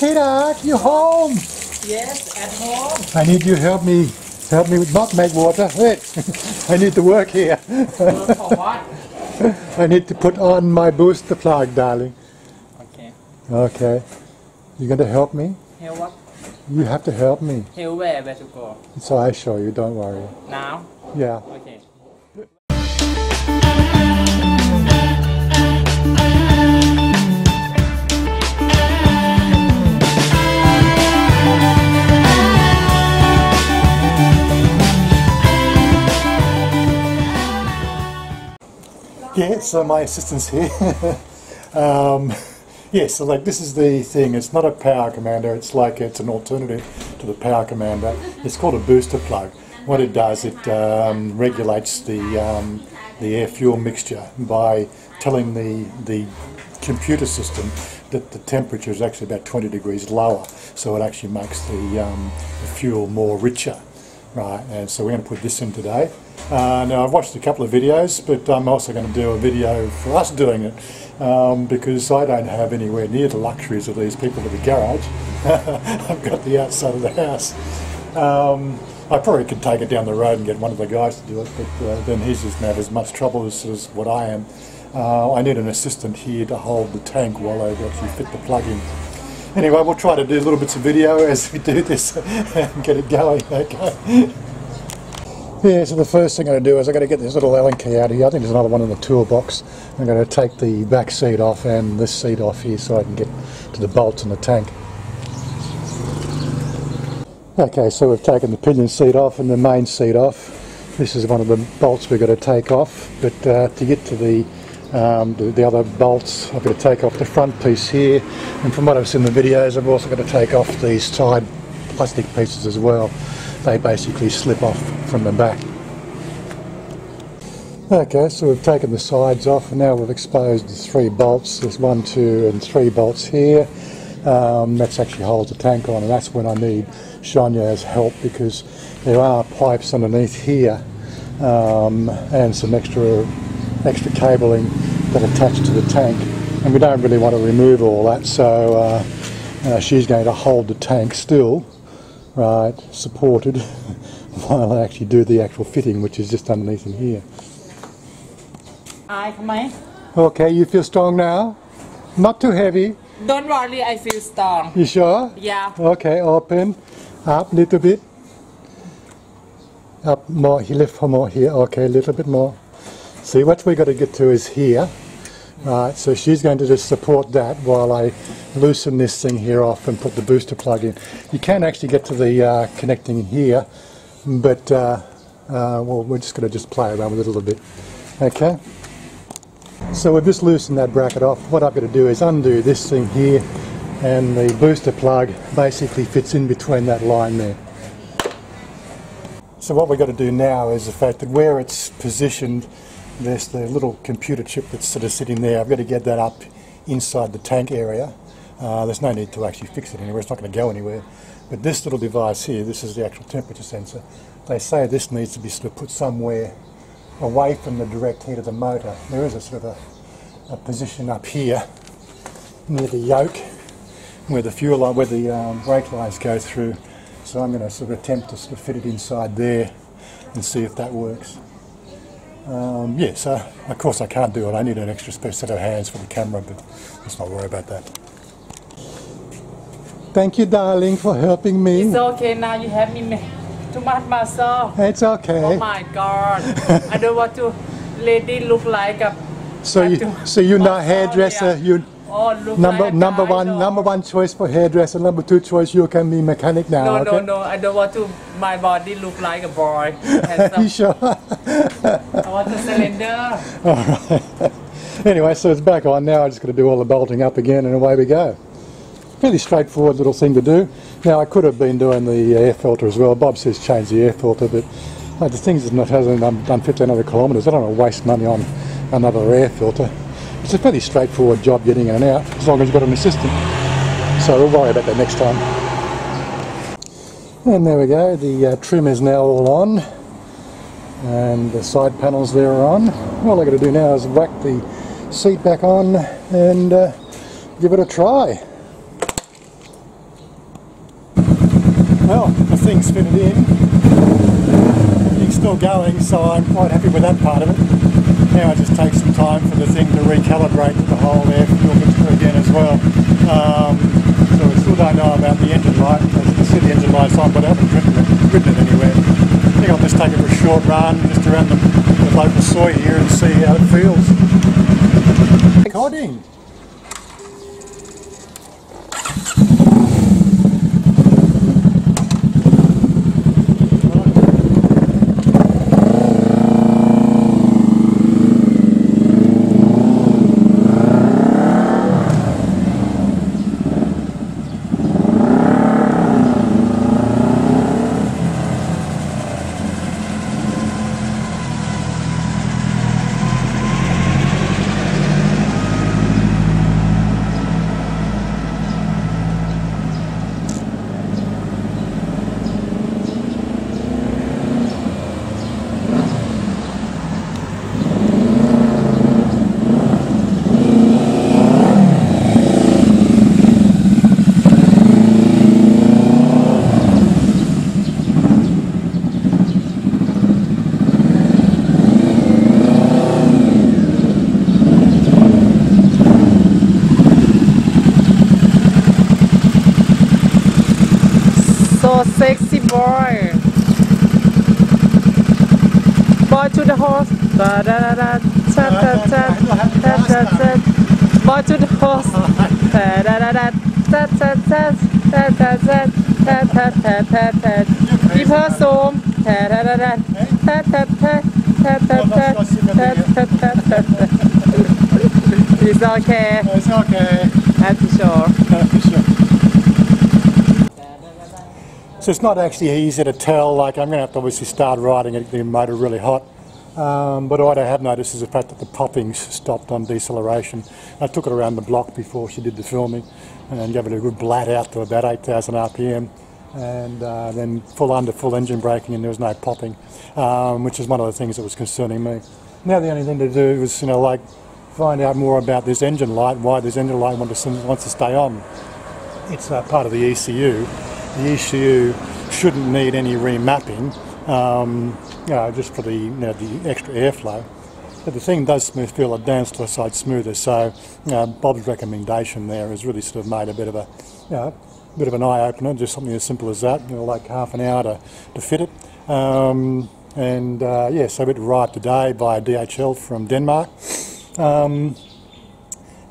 Kiddock, you home? Yes, at home. I need you help me help me with not make water. Wait, I need to work here. Work for what? I need to put on my booster plug, darling. Okay. Okay. You going to help me? Here what? You have to help me. Here where? Where to go? So I show you, don't worry. Now? Yeah. Okay. Yeah, so my assistant's here. um, yeah, so like this is the thing. It's not a power commander. It's like it's an alternative to the power commander. It's called a booster plug. What it does, it um, regulates the um, the air fuel mixture by telling the the computer system that the temperature is actually about 20 degrees lower. So it actually makes the, um, the fuel more richer right and so we're going to put this in today uh, now I've watched a couple of videos but I'm also going to do a video for us doing it um, because I don't have anywhere near the luxuries of these people with a garage. I've got the outside of the house. Um, I probably could take it down the road and get one of the guys to do it but uh, then he's just to have as much trouble as, as what I am. Uh, I need an assistant here to hold the tank while I actually fit the plug in. Anyway, we'll try to do little bits of video as we do this and get it going, okay? Yeah, so the first thing I'm going to do is I'm going to get this little Allen key out here. I think there's another one in the toolbox. I'm going to take the back seat off and this seat off here so I can get to the bolts in the tank. Okay, so we've taken the pillion seat off and the main seat off. This is one of the bolts we've got to take off, but uh, to get to the um, the, the, other bolts I've got to take off the front piece here and from what I've seen in the videos I've also got to take off these side plastic pieces as well they basically slip off from the back. Okay so we've taken the sides off and now we've exposed the three bolts. There's one two and three bolts here. Um, that's actually holds the tank on and that's when I need Chanya's help because there are pipes underneath here um, and some extra extra cabling that attach to the tank and we don't really want to remove all that so uh, uh, she's going to hold the tank still right supported while I actually do the actual fitting which is just underneath in here I come in. okay you feel strong now not too heavy Don't worry, I feel strong. you sure Yeah. okay open up a little bit up more he lift more here okay a little bit more See, what we've got to get to is here. Right, so she's going to just support that while I loosen this thing here off and put the booster plug in. You can actually get to the uh, connecting here, but uh, uh, well, we're just going to just play around with it a little bit. Okay? So we've just loosened that bracket off. What I've got to do is undo this thing here, and the booster plug basically fits in between that line there. So what we've got to do now is the fact that where it's positioned there's the little computer chip that's sort of sitting there. I've got to get that up inside the tank area. Uh, there's no need to actually fix it anywhere, it's not going to go anywhere. But this little device here, this is the actual temperature sensor. They say this needs to be sort of put somewhere away from the direct heat of the motor. There is a sort of a, a position up here near the yoke where the fuel line, where the um, brake lines go through. So I'm going to sort of attempt to sort of fit it inside there and see if that works. Um, yeah, so of course I can't do it. I need an extra set of hands for the camera, but let's not worry about that. Thank you, darling, for helping me. It's okay now, you have me ma- too much muscle. It's okay. Oh my god. I don't want to lady look like a so you, so you're not hairdresser. yeah. You oh look number like number guy, one no. number one choice for hairdresser. Number two choice you can be mechanic now. No, okay? no, no. I don't want to. My body look like a boy. you sure? I want a cylinder. All right. anyway, so it's back on now. I just got to do all the bolting up again, and away we go. Fairly straightforward little thing to do. Now I could have been doing the uh, air filter as well. Bob says change the air filter, but like, the thing is it hasn't done done 1500 kilometres. I don't want to waste money on another air filter. It's a fairly straightforward job getting in and out, as long as you've got an assistant. So we'll worry about that next time. And there we go, the uh, trim is now all on and the side panels there are on. All I've got to do now is whack the seat back on and uh, give it a try. Well, the thing's fitted in. It's still going, so I'm quite happy with that part of it. Now it just takes some time for the thing to recalibrate the whole air fuel mixture again as well. Um, so we still don't know about the engine light. You can see the engine light's on, but I haven't written it, it anywhere. I think I'll just take it for a short run just around the, the local soi here and see how it feels. Recording. So sexy boy. Boy to the horse. Da da da da. Ta ta ta. Ta ta ta. Boy to the horse. Da da da da. Ta ta ta. Ta ta ta. Ta ta ta ta ta. Keep her so. Ta da da da. Ta ta ta. Ta ta ta. Ta ta ta ta. It's okay. It's okay. I'm sure. So it's not actually easy to tell, like I'm going to have to obviously start riding it, the motor really hot. Um, but what I have noticed is the fact that the poppings stopped on deceleration. I took it around the block before she did the filming and gave it a good blat out to about 8,000 RPM and uh, then full under full engine braking and there was no popping, um, which is one of the things that was concerning me. Now the only thing to do is, you know, like find out more about this engine light, why this engine light wants to stay on. It's uh, part of the ECU. The ECU shouldn't need any remapping, um, you know, just for the, you know, the extra airflow. But the thing does smooth, feel a downside side smoother, so Bob's recommendation there has really sort of made a bit of a, you know, bit of an eye opener, just something as simple as that, you know, like half an hour to, to fit it. Um, and uh, yeah, so it arrived today by DHL from Denmark. Um,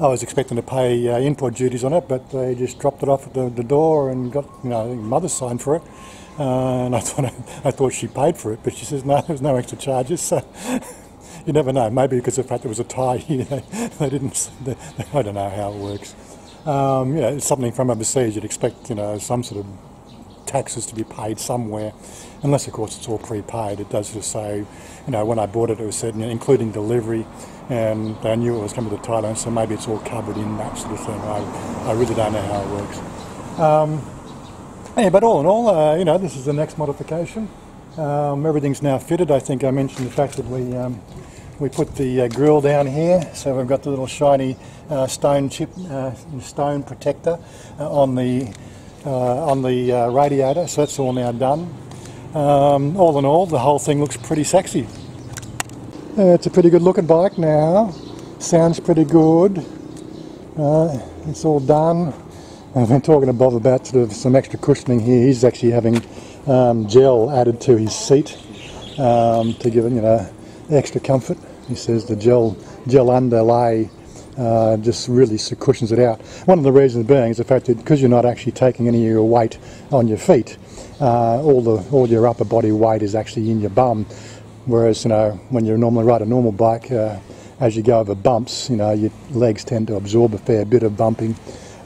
I was expecting to pay uh, import duties on it, but they just dropped it off at the, the door and got, you know, mother signed for it. Uh, and I thought I thought she paid for it, but she says no, there's no extra charges. So you never know. Maybe because of the fact there was a Thai here, they, they didn't. They, I don't know how it works. Um, you know, it's something from overseas. You'd expect, you know, some sort of taxes to be paid somewhere, unless of course it's all prepaid. It does just say, you know, when I bought it, it was said including delivery, and they knew it was coming to Thailand, so maybe it's all covered in that sort of thing. I, I really don't know how it works. Um, yeah, but all in all, uh, you know, this is the next modification. Um, everything's now fitted. I think I mentioned the fact that we um, we put the uh, grill down here, so we've got the little shiny uh, stone chip, uh, stone protector uh, on the on the uh, radiator. So that's all now done. Um, all in all, the whole thing looks pretty sexy. Uh, it's a pretty good looking bike now. Sounds pretty good. Uh, it's all done. I've been talking to Bob about sort of some extra cushioning here. He's actually having um, gel added to his seat um, to give it, you know, extra comfort. He says the gel gel underlay uh, just really cushions it out. One of the reasons being is the fact that because you're not actually taking any of your weight on your feet, uh, all the all your upper body weight is actually in your bum. Whereas you know when you normally ride a normal bike, uh, as you go over bumps, you know your legs tend to absorb a fair bit of bumping.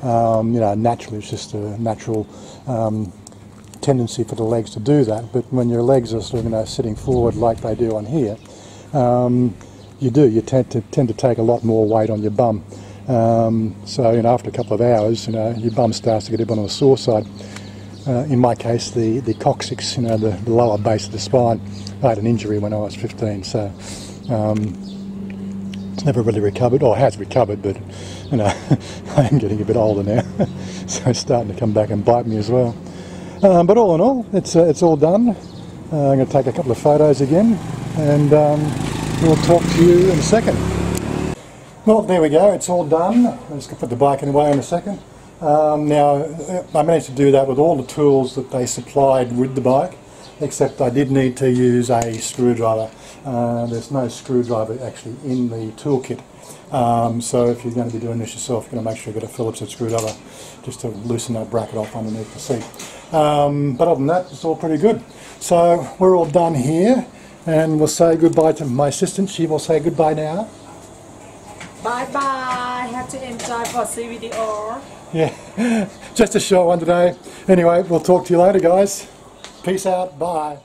Um, you know naturally it's just a natural um, tendency for the legs to do that. But when your legs are sort of you know sitting forward like they do on here, um, you do. You tend to tend to take a lot more weight on your bum. Um, so you know after a couple of hours, you know your bum starts to get a bit on the sore side. Uh, in my case, the, the coccyx, you know, the, the lower base of the spine. I had an injury when I was 15, so um, it's never really recovered, or has recovered, but you know, I am getting a bit older now, so it's starting to come back and bite me as well. Um, but all in all, it's uh, it's all done. Uh, I'm going to take a couple of photos again, and um, we'll talk to you in a second. Well, there we go. It's all done. I'm just going to put the bike away in a second. Um, now, uh, I managed to do that with all the tools that they supplied with the bike, except I did need to use a screwdriver. Uh, there's no screwdriver actually in the toolkit. Um, so if you're going to be doing this yourself, you're going to make sure you've got a Phillips head screwdriver just to loosen that bracket off underneath the seat. Um, but other than that, it's all pretty good. So we're all done here, and we'll say goodbye to my assistant. She will say goodbye now. Bye bye. Have to enjoy for CVDR. Yeah, just a short one today. Anyway, we'll talk to you later, guys. Peace out. Bye.